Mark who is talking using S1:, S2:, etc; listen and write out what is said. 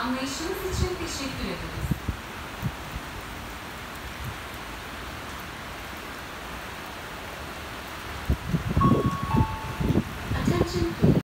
S1: Anlayışınız için teşekkür ederim.